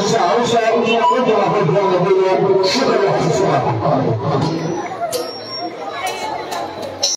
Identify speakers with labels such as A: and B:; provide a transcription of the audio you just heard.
A: 下午下午，我就把这个这个这个吃的了，是吧？